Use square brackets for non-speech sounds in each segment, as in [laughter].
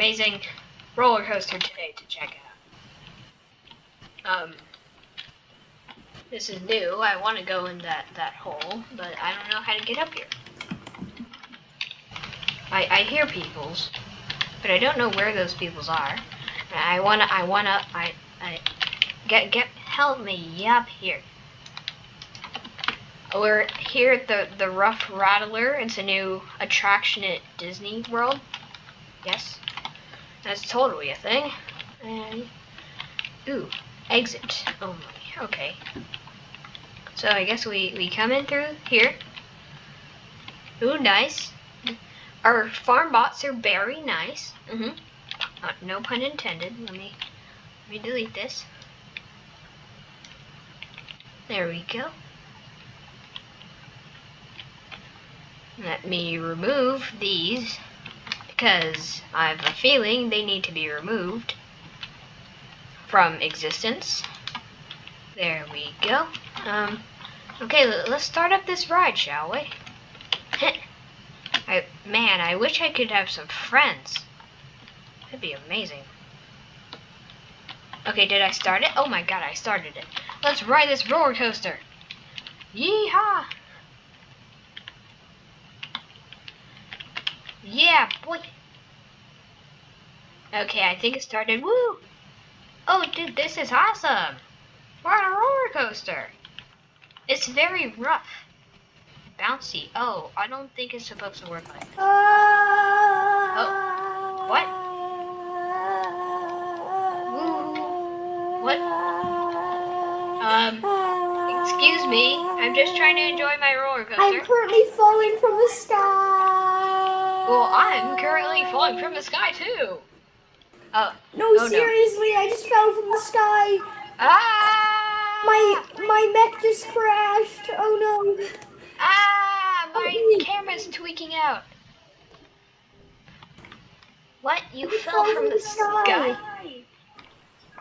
amazing roller coaster today to check out. Um, this is new. I want to go in that, that hole, but I don't know how to get up here. I, I hear peoples, but I don't know where those peoples are. I wanna, I wanna, I, I, get, get, help me up here. We're here at the, the Rough Rattler. It's a new attraction at Disney World. Yes. That's totally a thing. And, ooh, exit. Oh okay. So I guess we, we come in through here. Ooh, nice. Our farm bots are very nice. Mm-hmm. Uh, no pun intended. Let me, let me delete this. There we go. Let me remove these because I have a feeling they need to be removed from existence. There we go. Um, okay, let's start up this ride, shall we? [laughs] I, man, I wish I could have some friends. That'd be amazing. Okay, did I start it? Oh my god, I started it. Let's ride this roller coaster. Yeehaw! Yeah, boy. Okay, I think it started. Woo! Oh, dude, this is awesome. We're on a roller coaster. It's very rough. Bouncy. Oh, I don't think it's supposed to work like that. Oh. What? Woo. What? Um, excuse me. I'm just trying to enjoy my roller coaster. I'm currently falling from the sky. Well, I'm currently falling from the sky too. Oh. No, oh, seriously, I just fell from the sky. Ah! My my mech just crashed. Oh no. Ah! My Oh, camera's tweaking out. What? You I fell fell from the sky?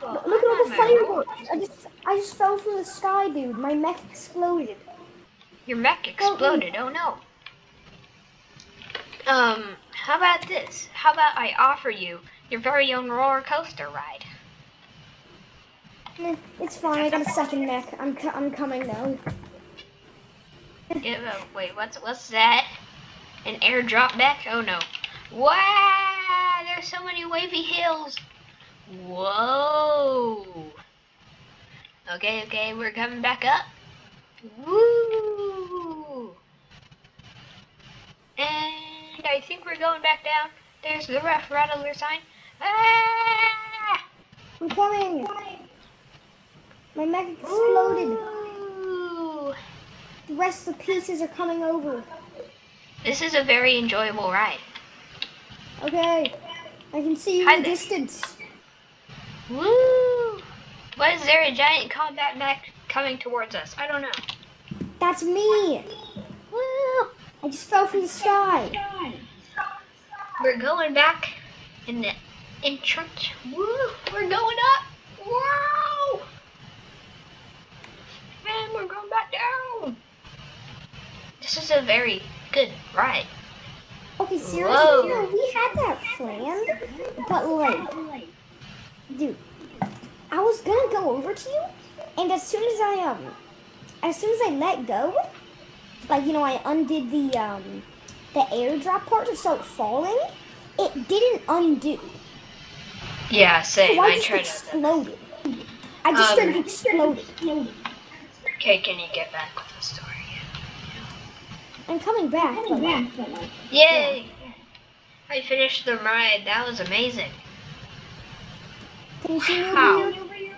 Well, Look at all the I'm not my- fireworks. I just I just fell from the sky, dude. My mech exploded. Your mech exploded. Oh no. Um, how about this? How about I offer you your very own roller coaster ride? It's fine. I got a second mech. I'm co- I'm coming now. Uh, wait, what's what's that? An airdrop mech? Oh no. Wow! There's so many wavy hills. Whoa. Okay, okay, we're coming back up. Woo! And I think we're going back down. There's the rough rattler sign. Ah! I'm coming. My mech exploded. Ooh. The rest of the pieces are coming over. This is a very enjoyable ride. Okay. I can see you Hi in the there. distance. Woo! Why is there a giant combat mech coming towards us? I don't know. That's me. I just fell from the sky. We're going back in the entrance. Woo! We're going up. Wow! And we're going back down. This is a very good ride. Okay, seriously, Whoa. we had that planned, but like, dude, I was gonna go over to you, and as soon as I um, as soon as I let go, like you know, I undid the um, the airdrop part to start falling. It didn't undo, Yeah, same. so I I just tried to. I just Um, started exploding. Okay, can you get back with the story? I'm coming back, but like, Yay! I finished the ride. That was amazing. can you see me over here?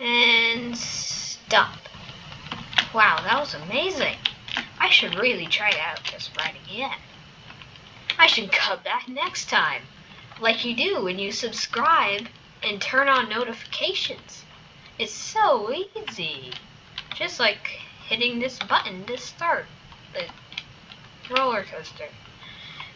And stop. Wow, that was amazing. I should really try out this ride again. I should come back next time, like you do when you subscribe and turn on notifications. It's so easy. Just like hitting this button to start the roller coaster.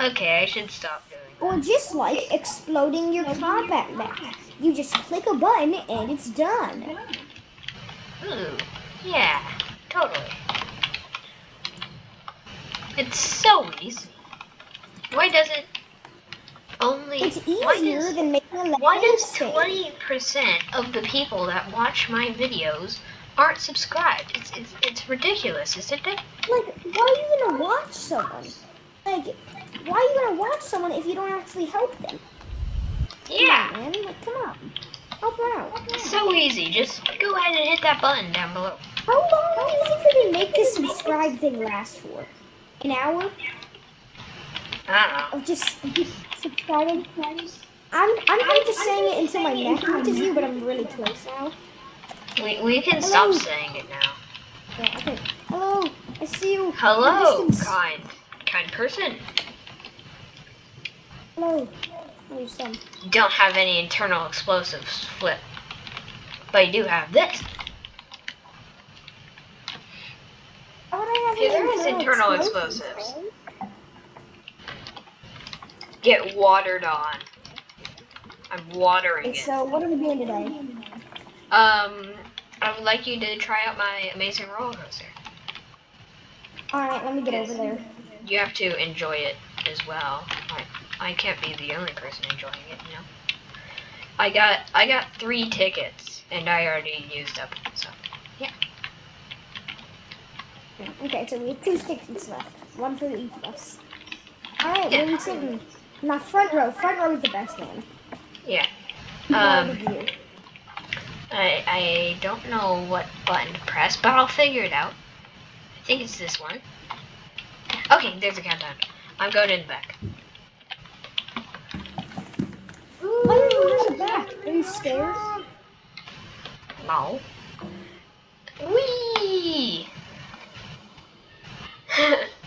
Okay, I should stop doing that. Or just like exploding your combat mech. You just click a button and it's done. Ooh, yeah, totally. It's so easy. Why does it only? It's why easier does, than making a why does twenty percent of the people that watch my videos aren't subscribed? It's it's, it's ridiculous, isn't it? Like, why are you gonna watch someone? Like, why are you gonna watch someone if you don't actually help them? Come Yeah. on, man. Like, come on. Help out. It's so easy. Just go ahead and hit that button down below. How long do you think we can make this subscribe thing last for? An hour I don't know. of just subscribing? I'm, I'm, I'm just saying it until my neck reaches you, but I'm really close now. We, we can stop saying it now. Yeah, okay. Hello, I see you. Hello, kind kind person. Hello. Your son. You don't have any internal explosives, Flip. But you do have this. Why would I have Okay, any there is internal explosives? Get watered on. I'm watering it. so what are we doing today? Um, I would like you to try out my amazing roller coaster. Alright, let me get over there. You have to enjoy it as well. I, I can't be the only person enjoying it, you know. I got I got three tickets and I already used up. So Okay, so we have two tickets left. One for each of us. Alright, Yeah. where are sitting? Now, front row. Front row is the best man. yeah. Um. I I don't know what button to press, but I'll figure it out. I think it's this one. Okay, there's a countdown. I'm going in the back. Why are you in the back? Are you scared? No. Whee!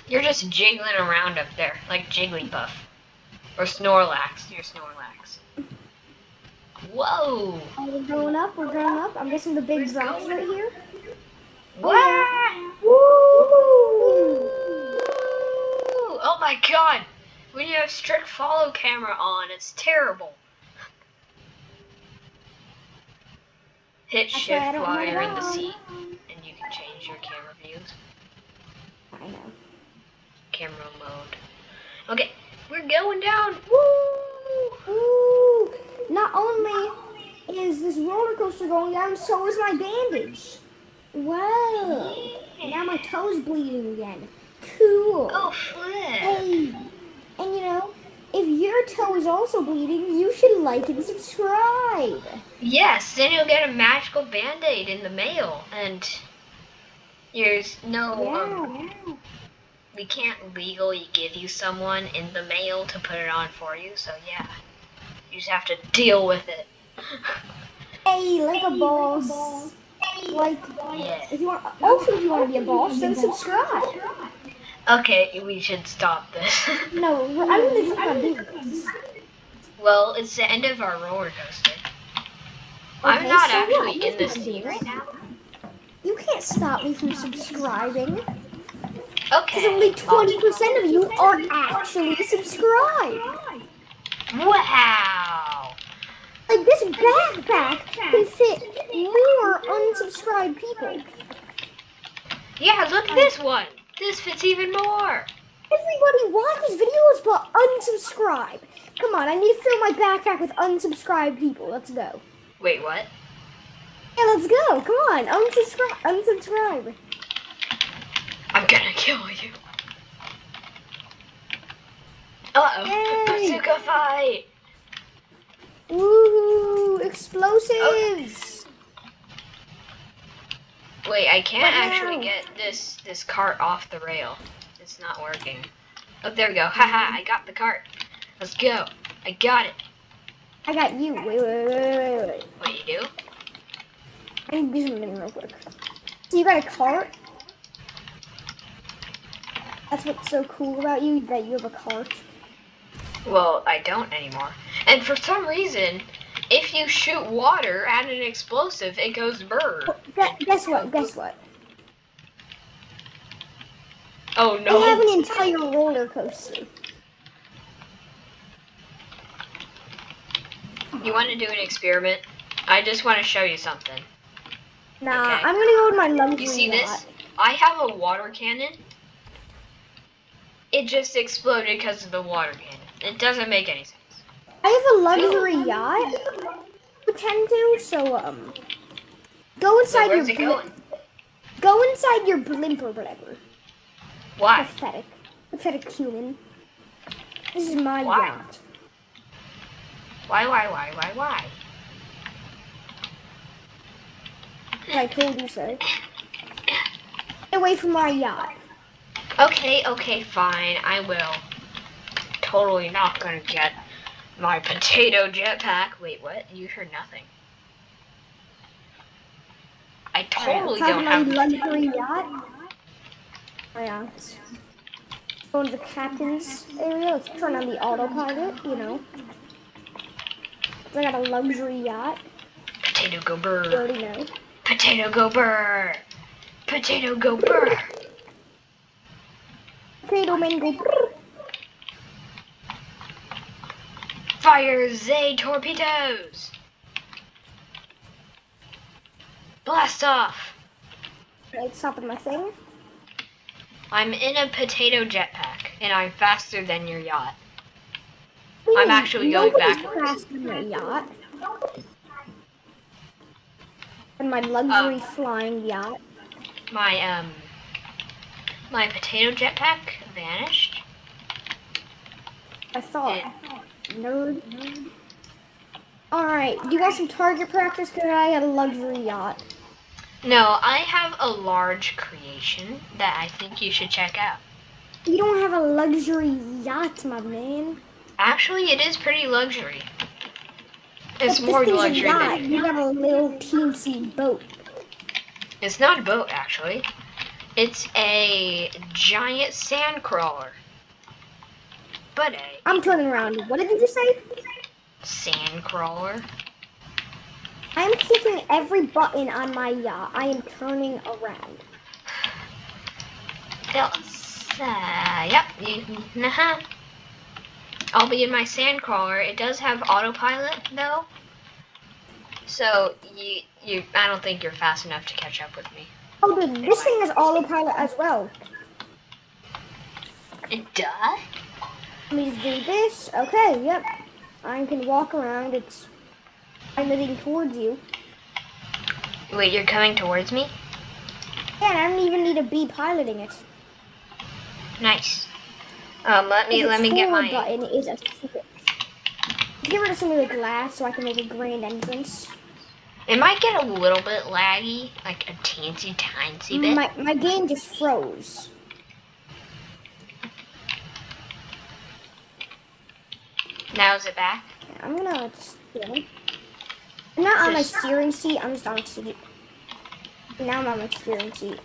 You're just jiggling around up there, like Jigglypuff. Or Snorlax. You're Snorlax. Whoa! Oh, we're going up. We're going up. I'm guessing the big drops right here. Wah! Woo! Oh my god! When you have strict follow camera on, it's terrible. Hit That's shift while you're in the seat, and you can change your camera views. I know. Camera mode. Okay, we're going down. Woo! Ooh! Not only is this roller coaster going down, so is my bandage. Wow! Now my toe's bleeding again. Cool. Oh, flip! Hey, and you know, if your toe is also bleeding, you should like and subscribe. Yes, then you'll get a magical band-aid in the mail, and there's no, um, Yeah. We can't legally give you someone in the mail to put it on for you, so yeah. You just have to deal with it. Hey, like a boss. Like, Yeah. if you want, also if you want to be a boss, then subscribe. Okay, we should stop this. [laughs] No, I'm keep doing this. well, it's the end of our roller coaster. I'm not so actually in this What do you seat do? right now. You can't stop me from subscribing. Okay. Because only 20% of you are actually subscribed. Wow. Like this backpack can fit more unsubscribed people. Yeah, look at this one. This fits even more. Everybody watches videos but unsubscribe. Come on, I need to fill my backpack with unsubscribed people. Let's go. Wait, what? Yeah, let's go. Come on, unsubscribe. Unsubscribe. Kill you. Uh Yay. oh. Bazooka fight. Woohoo! Explosives. Wait, I can't What actually get this this cart off the rail. It's not working. Oh, there we go. Haha, I got the cart. Let's go. I got it. I got you. Wait, wait, wait, wait, wait. What you do? I need to do something real quick. So you got a cart? That's what's so cool about you, that you have a cart. Well, I don't anymore. And for some reason, if you shoot water at an explosive, it goes burr. Guess what? Guess what? Oh no! I have an entire roller coaster. You want to do an experiment? I just want to show you something. Nah, Okay. I'm gonna go with my luxury You see yacht. this? I have a water cannon. It just exploded because of the water cannon. It doesn't make any sense. I have a luxury yacht. Pretend to so um. Go So inside where's your going? go inside your blimp or whatever. Why? Pathetic, pathetic human. This is my Why? yacht. Why, why, why, why, why? I told you so. Get away from my yacht. Okay, okay, fine, I will. Totally not gonna get my potato jetpack. Wait, what? You heard nothing. I totally Alright, don't my have. luxury yacht. My yacht. Go into the captain's area. Let's turn on the autopilot. You know. I got a luxury yacht. Potato go You already know. Potato go burr. Potato go burr. Man go. Fire Zay torpedoes. Blast off. Right, stopping my thing. I'm in a potato jetpack, and I'm faster than your yacht. You I'm actually going backwards. faster than my yacht. And my luxury Oh. flying yacht. My um, my potato jetpack vanished. I thought. Yeah. Nerd. Alright, you want some target practice? Because I got a luxury yacht. No, I have a large creation that I think you should check out. You don't have a luxury yacht, my man. Actually, it is pretty luxury. It's more a luxury yacht. than You got a little teensy boat. It's not a boat, actually. It's a giant sand crawler. But a I'm turning around. What did you say? sand crawler. I am clicking every button on my yacht. I am turning around. Uh, yep. You, uh-huh. I'll be in my sand crawler. It does have autopilot though. So you you I don't think you're fast enough to catch up with me. Oh, dude, this thing has autopilot as well. It does? Let me do this. Okay, yep. I can walk around. It's I'm moving towards you. Wait, you're coming towards me? Yeah, and I don't even need to be piloting it. Nice. Um, let me let me get my button is a secret. Get rid of some of the glass so I can make a grand entrance. It might get a little bit laggy, like a teensy tiny bit. My my game just froze. Now is it back? I'm gonna just know. I'm not on my steering seat. I'm just on a seat. Now I'm on my steering seat.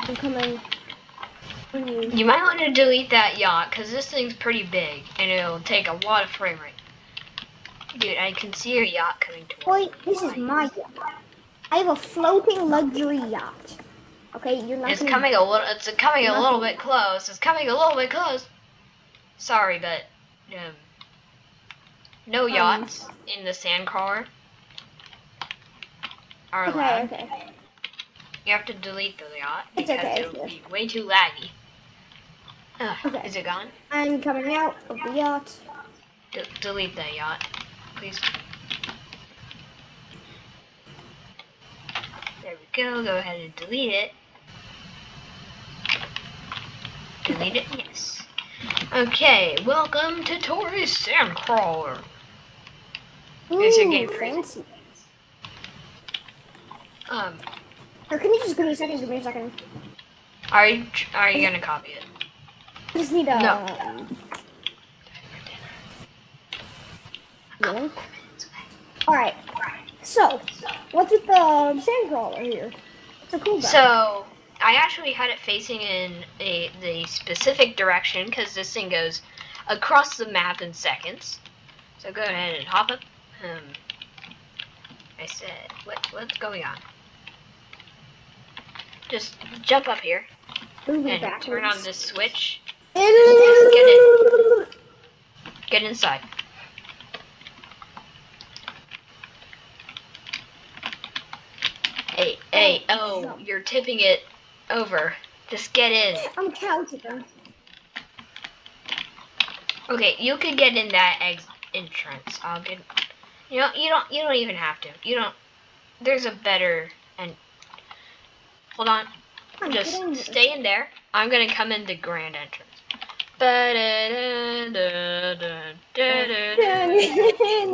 I'm coming. you. You might want to delete that yacht because this thing's pretty big and it'll take a lot of frame rate. Dude, I can see your yacht coming towards Wait, this is my yacht. I have a floating luxury yacht. Okay, you're not It's gonna- coming a little. It's coming a little bit close. It's coming a little bit close. Sorry, but um, no Um, yachts in the sandcrawler are Okay, allowed. okay. You have to delete the yacht It's because okay, it'll be way too laggy. Ugh, Okay. Is it gone? I'm coming out of the yacht. D- delete that yacht, please. There we go. Go ahead and delete it. Delete it. Yes. Okay. Welcome to Tori's Sandcrawler. It's a Ooh, game fancy. Um, Or can you just give me a second? Give me a second. are you are you gonna copy it? I just need a. No. Um, really? All right. So, what's with the sandcrawler here? It's a cool guy. So I actually had it facing in a the specific direction because this thing goes across the map in seconds. So go ahead and hop up. Um, I said, what what's going on? Just jump up here Moving and backwards. turn on this switch. get, it. Get inside. Hey, hey, oh, you're tipping it over. Just get in. I'm counting. Okay, you could get in that ex entrance. I'll get. You know, you don't. You don't even have to. You don't. There's a better and. Hold on. I'm Just stay in there. I'm gonna come in the grand entrance.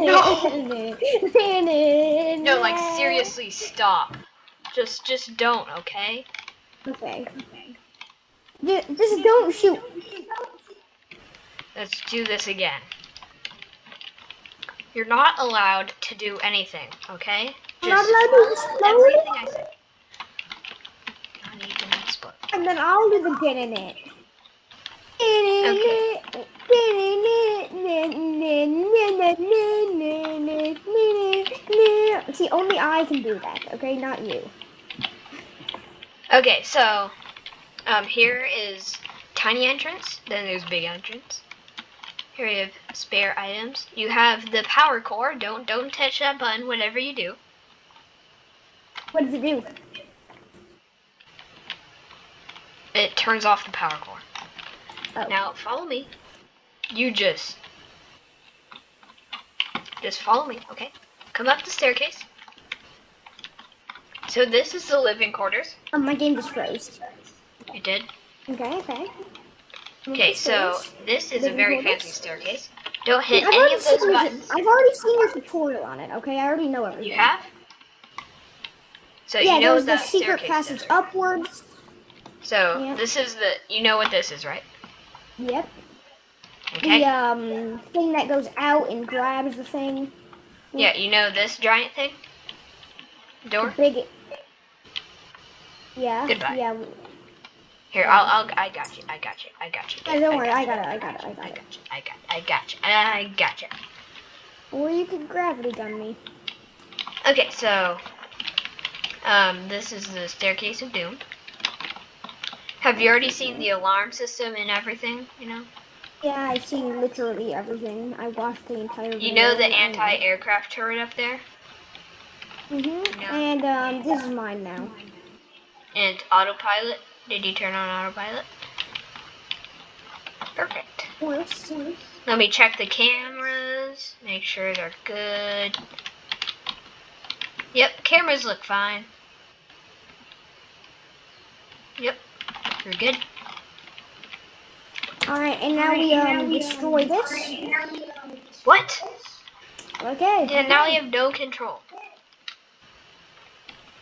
No. No, like seriously, stop. Just, just don't. Okay. Okay. Ju- Just don't shoot. Let's do this again. You're not allowed to do anything. Okay. I'm not allowed to everything I say. Not even explode. and then I'll do the get in it. See, only I can do that, okay? Not you. Okay, so um, here is tiny entrance. Then there's big entrance. Here you have spare items. You have the power core. Don't don't touch that button. Whatever you do. What does it do? It turns off the power core. Oh. Now follow me. You just just follow me, okay? Come up the staircase. So this is the living quarters. Oh, my game just froze. You did. Okay, okay. Okay, so this is a very quarters? fancy staircase. Don't hit I've any already, of those buttons. I've already seen your tutorial on it, okay? I already know everything. You have? So Yeah, you know there's the the secret passage does. upwards. So Yeah. this is the you know what this is, right? Yep. Okay. The um thing that goes out and grabs the thing. Yeah, you know this giant thing? Door? Big. Yeah. Goodbye. Yeah. Here, I'll I'll I got you. I got you. I got you. Yeah, don't worry. got I got it. I got it. I got I it. you. I got I got you. I got you. Or you could gravity gun me. Okay, so um this is the staircase of doom. Have you already seen the alarm system and everything, you know? Yeah, I've seen literally everything. I watched the entire. You know the anti-aircraft turret up there? Mhm. Yeah. And um, this is mine now. And autopilot? Did you turn on autopilot? Perfect. Worse. Let me check the cameras, make sure they're good. Yep, cameras look fine. Yep, you're good. All right, and now we um destroy this. What? Okay. Yeah, now we have no control.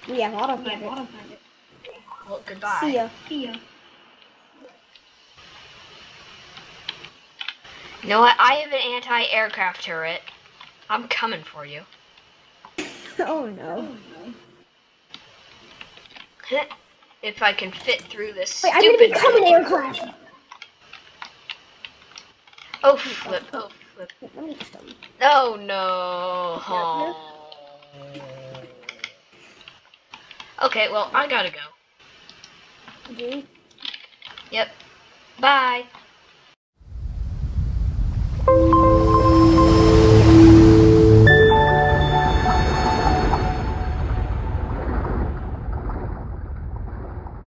We have autopilot. Well, goodbye. See ya. You know what? I have an anti-aircraft turret. I'm coming for you. [laughs] oh no. [laughs] if I can fit through this Wait, I'm gonna become an aircraft. Oh flip! Oh flip! Let me just Oh no! Oh. Okay, well I gotta go. Do. Yep. Bye.